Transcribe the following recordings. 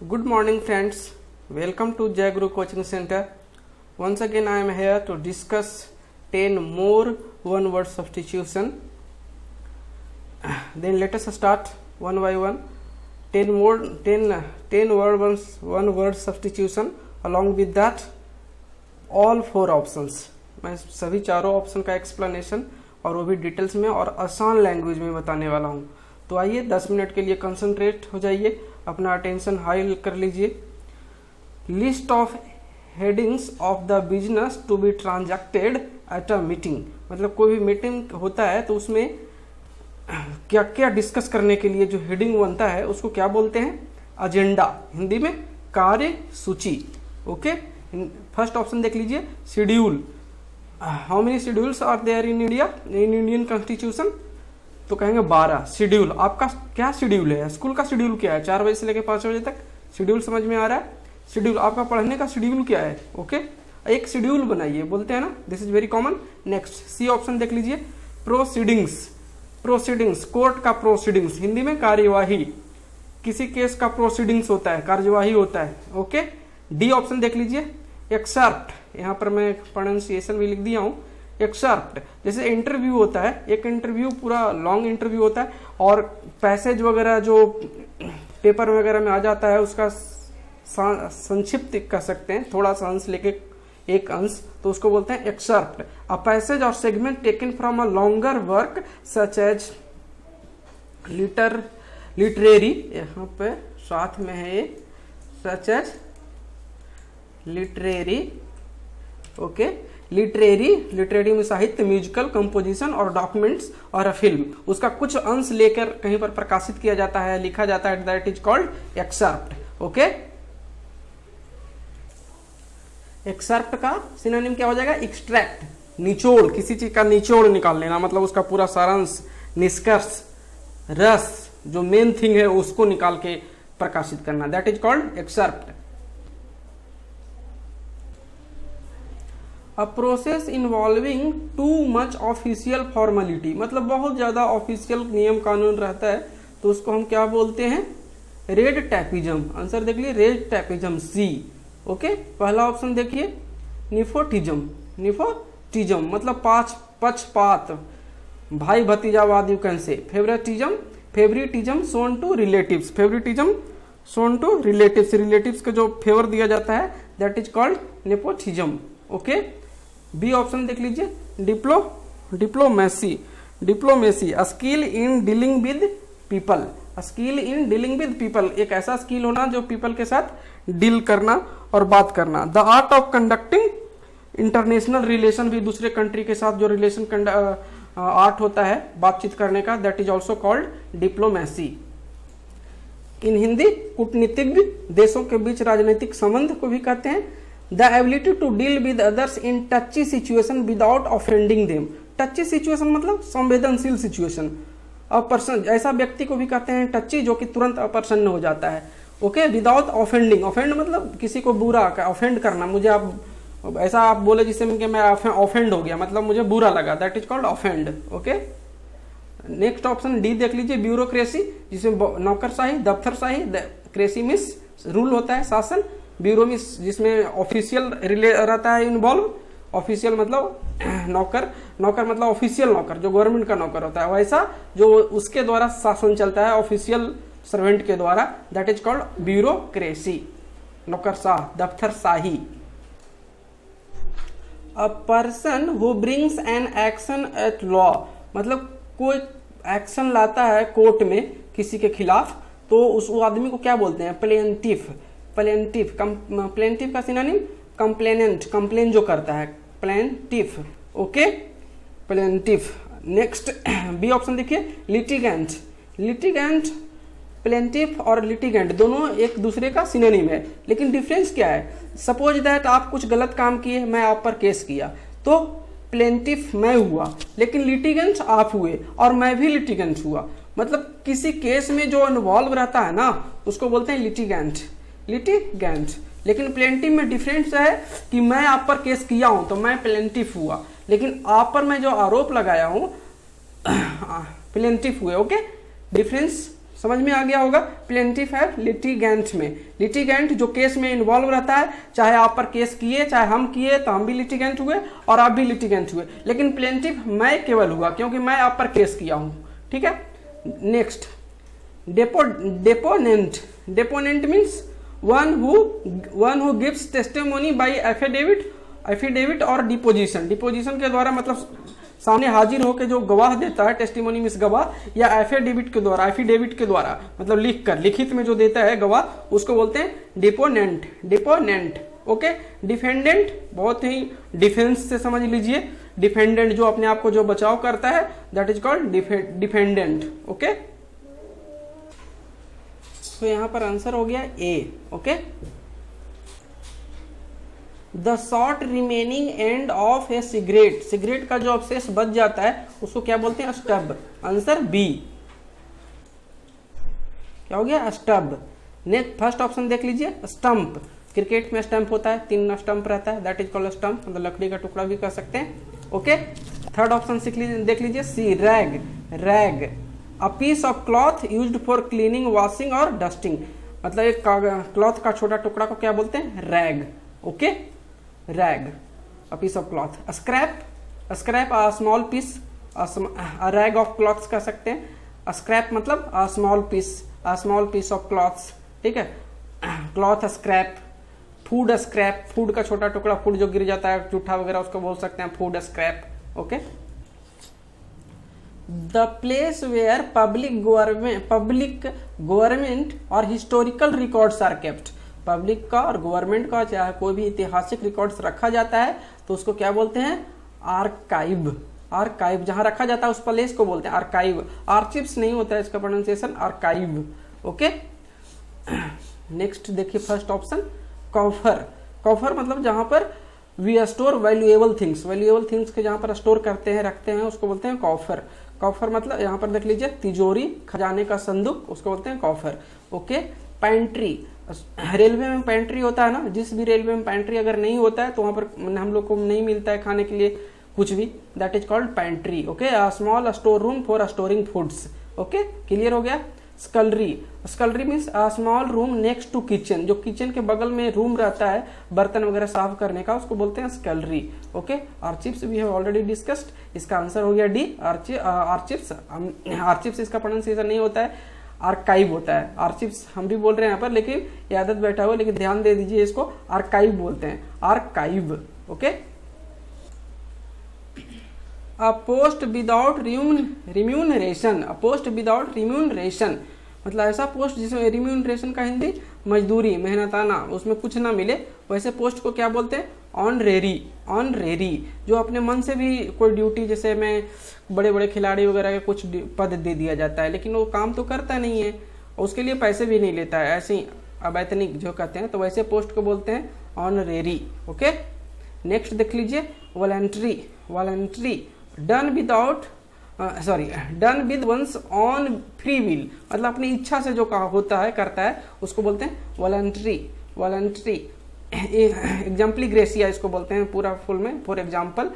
Good morning, friends. Welcome to Jai Guru Coaching Center. Once again, I am here to discuss 10 more one word substitution. Then let us start one by one. 10 more 10 uh, 10 word ones one word substitution along with that all four options मैं सभी चारों option का explanation और वो भी details में और आसान लैंग्वेज में बताने वाला हूँ तो आइए 10 मिनट के लिए कंसंट्रेट हो जाइए अपना अटेंशन हाई कर लीजिए। List of headings of the business to be transacted at a meeting मतलब कोई भी मीटिंग होता है तो उसमें क्या क्या डिस्कस करने के लिए जो हेडिंग बनता है, उसको क्या बोलते हैं? एजेंडा हिंदी में कार्य सूची। ओके फ़र्स्ट ऑप्शन देख लीजिए। Schedule how many schedules are there in India in Indian constitution तो कहेंगे बारह शेड्यूल आपका क्या शेड्यूल है? स्कूल का शेड्यूल क्या है? चार बजे से लेकर पाँच बजे तक? शेड्यूल समझ में आ रहा है? शेड्यूल आपका पढ़ने का शेड्यूल क्या है? ओके एक शेड्यूल बनाइए। बोलते हैं ना? This is very common next C option देख लीजिए। प्रोसीडिंग्स प्रोसीडिंग्स कोर्ट का प्रोसीडिंग्स हिंदी में कार्यवाही। किसी केस का प्रोसीडिंग्स होता है, कार्यवाही होता है। ओके डी ऑप्शन देख लीजिए। एक्सर्प्ट यहाँ पर मैं प्रोनाउंसिएशन भी लिख दिया हूँ। एक्सर्प्ट जैसे इंटरव्यू होता है, एक इंटरव्यू पूरा लॉन्ग इंटरव्यू होता है, और पैसेज वगैरह जो पेपर वगैरह में आ जाता है, उसका संक्षिप्त कह सकते हैं, थोड़ा सा अंश लेके, एक अंश तो उसको बोलते हैं एक्सर्प्ट अ पैसेज और segment taken from a longer work such as liter literary यहाँ पे साथ में है ये such as literary okay literary literary में साहित्य म्यूजिकल कंपोजिशन और डॉक्यूमेंट्स और अ फ़िल्म उसका कुछ अंश लेकर कहीं पर प्रकाशित किया जाता है, लिखा जाता है that is called excerpt okay excerpt का सिनोनिम क्या हो जाएगा? एक्सट्रैक्ट निचोड़. किसी चीज़ का निचोड़ निकाल लेना मतलब उसका पूरा सारांश, निष्कर्ष, रस, जो मेन थिंग है, उसको निकाल के प्रकाशित करना. That is called excerpt a process involving too much official formality मतलब बहुत ज़्यादा ऑफिशियल नियम कानून रहता है तो उसको हम क्या बोलते हैं? रेड टैपिज्म आंसर देख लिए रेड टैपिज्म सी ओके पहला ऑप्शन देखिए निफोटिज्म निफोटिज्म मतलब पाँच, पक्षपात. भाई भतीजावाद you can say favouritism favouritism shown to relatives favouritism shown to relatives relatives को जो फेवर दिया जाता है that is called nepotism okay B option देख लीजिए diplo diplomacy diplomacy skill in dealing with people skill in dealing with people एक ऐसा skill होना जो पीपल के साथ डील करना और बात करना। The art of conducting international relation भी दूसरे कंट्री के साथ जो रिलेशन आर्ट होता है, बातचीत करने का that is also called diplomacy in Hindi कूटनीतिज्ञ देशों के बीच राजनीतिक संबंध को भी कहते हैं। The ability to deal with others in touchy situation without offending them touchy situation मतलब संवेदनशील सिचुएशन अप्रसन्न ऐसा व्यक्ति को भी कहते हैं टच्ची जो कि तुरंत अप्रसन्न हो जाता है। ओके विदाउट ऑफेंडिंग ऑफेंड मतलब किसी को बुरा ऑफेंड करना। मुझे आप, ऐसा आप बोले जिससे मैं ऑफेंड हो गया। मतलब मुझे बुरा लगा। That is called offend okay next option D देख लीजिए। ब्यूरोक्रेसी जिसमें नौकरशाही, दफ्तरशाही क्रेसी मिस रूल होता है, शासन। ब्यूरो मिस जिसमें ऑफिशियल रिले रहता है इन्वॉल्व ऑफिशियल मतलब नौकर नौकर मतलब ऑफिशियल नौकर, जो गवर्नमेंट का नौकर होता है, वैसा जो उसके द्वारा शासन चलता है, ऑफिशियल सर्वेंट के द्वारा दैट इज़ कॉल्ड ब्यूरोक्रेसी नौकरशाह दफ्तर शाही। A person who brings an action at law मतलब कोई एक्शन लाता है कोर्ट में किसी के खिलाफ तो उस आदमी को क्या बोलते हैं? प्लेंटिफ प्लेंटिफ प्लेंटिफ का सिनानिम कंप्लेनेंट कंप्लेन जो करता है plaintiff okay plaintiff next B option देखिए लिटिगेंट लिटिगेंट प्लेंटिफ और लिटिगेंट दोनों एक दूसरे का सिनोनिम है। लेकिन डिफरेंस क्या है? सपोज़ दैट आप कुछ गलत काम किए, मैं आप पर केस किया तो प्लेंटिफ मैं हुआ, लेकिन लिटिगेंट आप हुए और मैं भी लिटिगेंट हुआ। मतलब किसी केस में जो इन्वॉल्व रहता है ना, उसको बोलते हैं लिटिगेंट लिटिगेंट लेकिन प्लेंटिव में डिफरेंस है कि मैं आप पर केस किया हूँ तो मैं प्लेंटिफ हुआ। लेकिन आप पर मैं जो आरोप लगाया हूँ प्लेंटिफ हुए ओके डिफरेंस समझ में आ गया होगा? प्लेंटिफ है लिटिगेंट में। लिटिगेंट जो केस में इन्वॉल्व रहता है, चाहे आप पर केस किए, चाहे हम किए तो हम भी लिटिगेंट हुए और आप भी लिटिगेंट हुए। लेकिन प्लेंटिफ मैं केवल हुआ, क्योंकि मैं आप पर केस किया हूँ, ठीक है? Next depo deponent deponent means one who one who gives testimony by affidavit affidavit और डिपोजिशन डिपोजिशन के द्वारा मतलब सामने हाजिर होकर जो गवाह देता है टेस्टिमोनी मिस गवाह, या एफिडेविट के द्वारा एफिडेविट के द्वारा मतलब लिख कर लिखित में जो देता है गवाह, उसको बोलते हैं डिपोनेंट डिपोनेंट ओके डिफेंडेंट बहुत ही डिफेंस से समझ लीजिए। डिफेंडेंट जो अपने आप को जो बचाव करता है that is called defendant okay तो यहाँ पर आंसर हो गया A okay the short remaining end of a cigarette cigarette का जो अवशेष बच जाता है, उसको क्या बोलते हैं? स्टब आंसर बी क्या हो गया? स्टब नेक्स्ट फ़र्स्ट ऑप्शन देख लीजिए. स्टंप क्रिकेट में स्टंप होता है. तीन स्टंप रहता है. दैट इज़ कॉल्ड स्टंप मतलब लकड़ी का टुकड़ा भी कर सकते हैं. ओके थर्ड ऑप्शन देख लीजिए. C rag rag a piece of cloth use for cleaning washing और डस्टिंग मतलब एक क्लॉथ का छोटा टुकड़ा को क्या बोलते हैं? Rag okay cloth. A scrap. A scrap a small piece. A, a rag of cloths कह सकते हैं. Scrap मतलब a small piece. A small piece of cloths. ठीक है? Cloth scrap food scrap food का छोटा टुकड़ा फ़ूड जो गिर जाता है जूठा वगैरह उसको बोल सकते हैं food scrap okay the place where public government public government और historical records are kept public का और गवर्नमेंट का चाहे कोई भी ऐतिहासिक रिकॉर्ड्स रखा जाता है तो उसको क्या बोलते हैं? आर्काइव आर्काइव जहाँ रखा जाता है, उस प्लेस को बोलते हैं आर्काइव आर्चिव्स नहीं होता है इसका प्रोनाउंसिएशन आर्काइव ओके नेक्स्ट देखिए फ़र्स्ट ऑप्शन कॉफर कॉफर मतलब जहाँ पर we store valuable things valuable things के जहाँ पर स्टोर करते हैं, रखते हैं, उसको बोलते हैं कॉफर कॉफर मतलब यहाँ पर देख लीजिए, तिजोरी, खजाने का संदूक, उसको बोलते हैं कॉफर। Okay, pantry. रेलवे में पैंट्री होता है ना, जिस भी रेलवे में पैंट्री अगर नहीं होता है तो वहाँ पर हम लोग को नहीं मिलता है खाने के लिए कुछ भी। That is called pantry, okay? Small store room for storing foods okay? Clear हो गया? Scullery scullery means small room next to kitchen जो किचन के बगल में रूम रहता है, बर्तन वगैरह साफ़ करने का, उसको बोलते हैं scullery okay archives we have already discussed इसका आंसर हो गया डी आर्चिप्स आर्चिप्स इसका प्रोनाउंसिएशन नहीं होता है आर्काइव होता है। आर्चिव्स हम भी बोल रहे हैं यहाँ पर, लेकिन ये आदत बैठा हुआ, लेकिन ध्यान दे दीजिए इसको आर्काइव बोलते हैं। Archive okay a post without remuneration a post without remuneration मतलब ऐसा पोस्ट जिसमें रिम्यूनरेशन का हिंदी, मजदूरी, मेहनताना, उसमें कुछ ना मिले, वैसे पोस्ट को क्या बोलते हैं? ऑन रेरी ऑन रेरी जो अपने मन से भी कोई ड्यूटी जैसे मैं बड़े बड़े खिलाड़ी वगैरह के कुछ पद दे दिया जाता है, लेकिन वो काम तो करता नहीं है उसके लिए पैसे भी नहीं लेता है, ऐसे ही अवैतनिक जो कहते हैं तो वैसे पोस्ट को बोलते हैं ऑन रेरी ओके नेक्स्ट देख लीजिए voluntary voluntary done without sorry done with one's own free will मतलब अपनी इच्छा से जो होता है, करता है, उसको बोलते हैं वॉलंट्री वॉलेंट्री एग्जाम्पली ग्रेसिया इसको बोलते हैं पूरा फुल में for example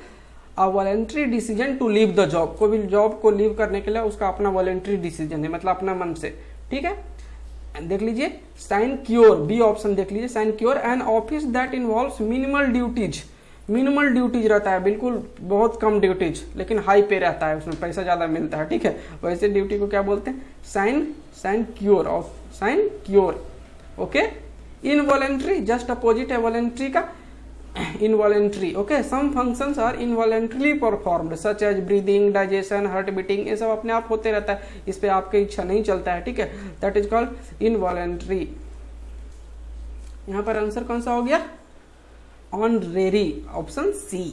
a voluntary decision to leave the job कोई भी जॉब को लीव करने के लिए उसका अपना वॉलेंट्री डिसीज़न है मतलब अपना मन से। ठीक है? देख लीजिए साइन क्योर बी ऑप्शन देख लीजिए sinecure an office that involve minimal duties minimal duties रहता है, बिल्कुल बहुत कम ड्यूटीज़, लेकिन हाई पे रहता है, उसमें पैसा ज़्यादा मिलता है, ठीक है? वैसे ड्यूटी को क्या बोलते हैं? Sine sinecure of, sinecure, okay? Involuntary, just opposite है वॉलेंट्री का involuntary okay some functions are involuntarily performed such as breathing digestion heart beating ये सब अपने आप होते रहता है, इस पे आपकी इच्छा नहीं चलता है, ठीक है? That is called involuntary. यहाँ पर आंसर कौन सा हो गया? रेरी option C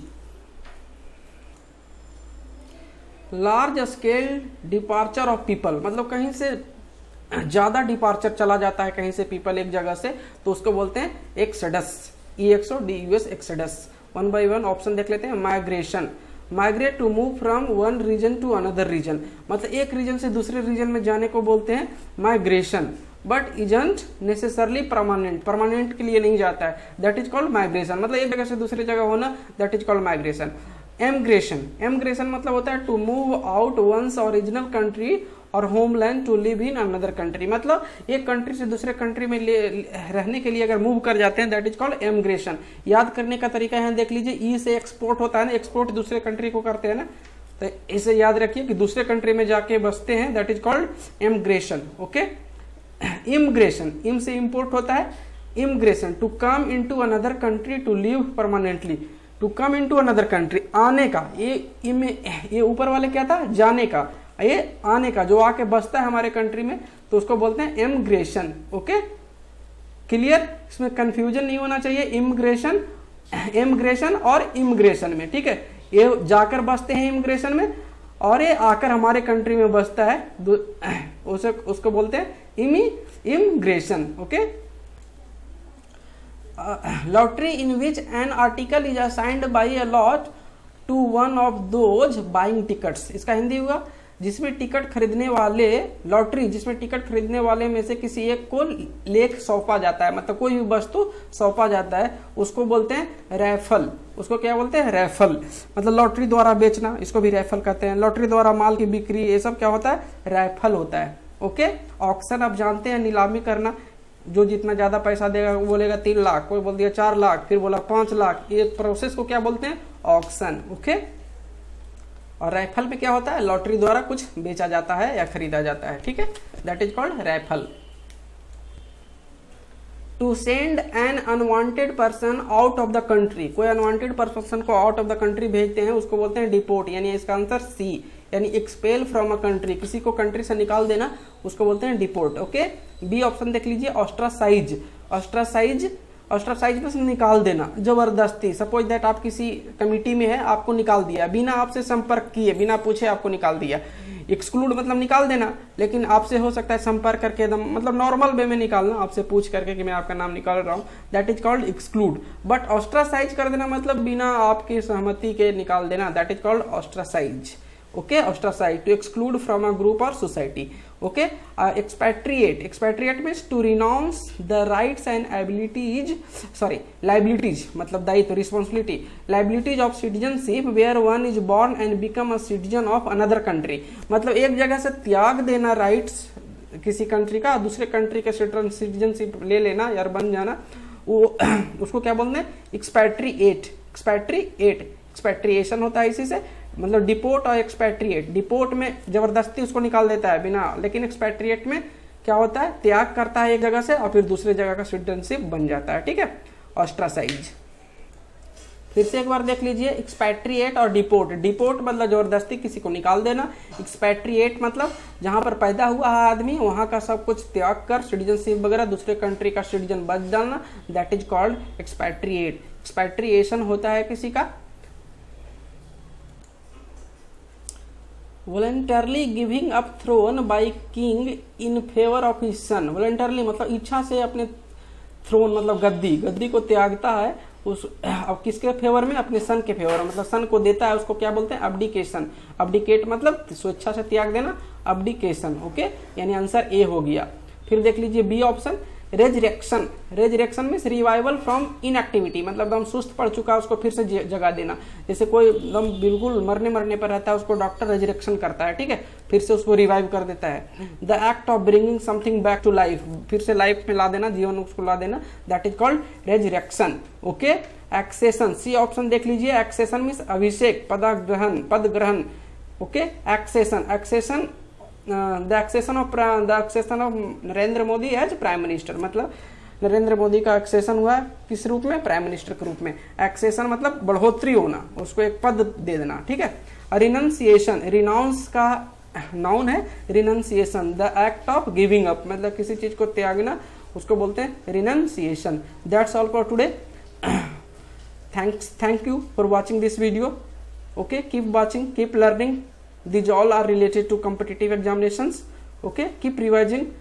large scale departure of people मतलब कहीं से ज़्यादा डिपार्चर चला जाता है, कहीं से पीपल एक जगह से तो उसको बोलते हैं exodus E X D U S exodus one by one option देख लेते हैं migration migrate to move from one region to another region मतलब एक रीजन से दूसरे रीजन में जाने को बोलते हैं migration but isn't necessarily permanent permanent के लिए नहीं जाता है. दैट इज़ कॉल्ड माइग्रेशन मतलब एक जगह से दूसरी जगह होना that is called migration emigration emigration मतलब होता है to move out one's original country और homeland to live in another country मतलब एक कंट्री से दूसरे कंट्री में रहने के लिए अगर मूव कर जाते हैं दैट इज़ कॉल्ड एमग्रेशन याद करने का तरीका है देख लीजिए ई e से एक्सपोर्ट होता है ना एक्सपोर्ट दूसरे कंट्री को करते हैं ना तो इसे याद रखिए कि दूसरे कंट्री में जाके बसते हैं that is called emigration okay immigration im से इम्पोर्ट होता है। Immigration to come in to another country to live permanently to come in to another country आने का। ये इम, ये ऊपर वाले क्या था? जाने का। ये आने का। जो आके बसता है हमारे कंट्री में तो उसको बोलते हैं इमग्रेशन ओके क्लियर इसमें कंफ्यूजन नहीं होना चाहिए। इमिग्रेशन इमिग्रेशन और इमिग्रेशन में। ठीक है? ये जाकर बसते हैं इमिग्रेशन में। और ये आकर हमारे कंट्री में बसता है उसे, उसको बोलते हैं immi immigration okay lottery in which an article is assigned by a lot to one of those buying tickets इसका हिंदी हुआ? जिसमें टिकट खरीदने वाले, लॉटरी, जिसमें टिकट खरीदने वाले में से किसी एक को लेख सौंपा जाता है। मतलब कोई भी वस्तु सौंपा जाता है, उसको बोलते हैं रैफल। उसको क्या बोलते हैं? रैफल। मतलब लॉटरी द्वारा बेचना, इसको भी रैफल कहते हैं। लॉटरी द्वारा माल की बिक्री, ये सब क्या होता है? रैफल होता है। ओके? ऑक्शन आप जानते हैं, नीलामी करना। जो जितना ज़्यादा पैसा देगा, वो बोलेगा तीन लाख। कोई बोल दिया चार लाख, फिर बोला पाँच लाख। ये प्रोसेस को क्या बोलते हैं? ऑक्शन। ओके? और राइफल में क्या होता है? लॉटरी द्वारा कुछ बेचा जाता है या खरीदा जाता है, ठीक है? That is called rifle to send an unwanted person out of the country कोई अनवांटेड पर्सन को आउट ऑफ़ द कंट्री भेजते हैं, उसको बोलते हैं डिपोर्ट यानी इसका आंसर सी यानी एक्सपेल फ्रॉम अ कंट्री किसी को कंट्री से निकाल देना, उसको बोलते हैं डिपोर्ट ओके बी ऑप्शन देख लीजिए ऑस्ट्रासाइज ऑस्ट्रासाइज ऑस्ट्रासाइज में से निकाल देना, ज़बरदस्ती। सपोज़ दैट आप किसी कमिटी में है, आपको निकाल दिया। बिना आपसे संपर्क किए, बिना पूछे आपको निकाल दिया। एक्सक्लूड मतलब निकाल देना, लेकिन आपसे हो सकता है संपर्क करके एकदम मतलब नॉर्मल वे में निकालना। आपसे पूछ करके कि मैं आपका नाम निकाल रहा हूँ। That is called exclude but ostracise कर देना मतलब बिना आपकी सहमति के निकाल देना। That is called ostracise okay ostracise to exclude from a group और society okay expatriate expatriate means to renounce the rights and abilities sorry liabilities मतलब दायित्व responsibility liabilities of citizenship where one is born and become a citizen of another country मतलब एक जगह से त्याग देना rights किसी कंट्री का दूसरे कंट्री का सिटीजनशिप ले लेना या बन जाना वो उसको क्या बोलते हैं एक्सपैट्रिएट एक्सपैट्रिएट एक्सपैट्रिएशन होता है इसी से मतलब डिपोर्ट और एक्सपैट्रिएट डिपोर्ट में ज़बरदस्ती उसको निकाल देता है बिना, लेकिन एक्सपैट्रिएट में क्या होता है? त्याग करता है एक जगह से और फिर दूसरे जगह का सिटीजनशिप बन जाता है, ठीक है? ऑस्ट्रासाइज फिर से एक बार देख लीजिए एक्सपैट्रिएट और डिपोर्ट डिपोर्ट मतलब ज़बरदस्ती किसी को निकाल देना। एक्सपैट्रिएट मतलब जहाँ पर पैदा हुआ है आदमी, वहाँ का सब कुछ त्याग कर सिटीजनशिप वगैरह, दूसरे कंट्री का सिटीजन बच डालना that is called expatriate expatriation होता है किसी का voluntarily giving up throne by king in favour of his son voluntarily मतलब इच्छा से अपने थ्रोन मतलब गद्दी गद्दी को त्यागता है, उस, अब किसके फेवर में? अपने सन के फेवर मतलब सन को देता है, उसको क्या बोलते हैं? अब्डिकेशन अब्डिकेट मतलब स्वेच्छा से त्याग देना अब्डिकेशन ओके यानी आंसर ए हो गया। फिर देख लीजिए B option resurrection resurrection mean revival from inactivity मतलब एकदम सुस्त पड़ चुका है, उसको फिर से जगा देना। जैसे कोई एकदम बिल्कुल मरने मरने पर रहता है, उसको डॉक्टर रेजरेक्शन करता है, ठीक है? फिर से उसको रिवाइव कर देता है। The act of bringing something back to life फिर से लाइफ में ला देना, जीवन उसको ला देना। That is called resurrection okay accession C option देख लीजिए. एक्सेशन मीन अभिषेक, पदग्रहण पद ग्रहण okay accession accession the accession of the accession of Narendra Modi as prime minister मतलब नरेंद्र मोदी का एक्सेशन हुआ है, किस रूप में? प्राइम मिनिस्टर के रूप में। एक्सेशन मतलब बढ़ोतरी होना, उसको एक पद दे देना, ठीक है? रिनाउंसिएशन रिनाउंस का नाउन है renunciation the act of giving up मतलब किसी चीज़ को त्यागना, उसको बोलते हैं renunciation that's all for today thanks thank you for watching this video okay keep watching keep learning these all are related to competitive examinations. Okay? Keep revising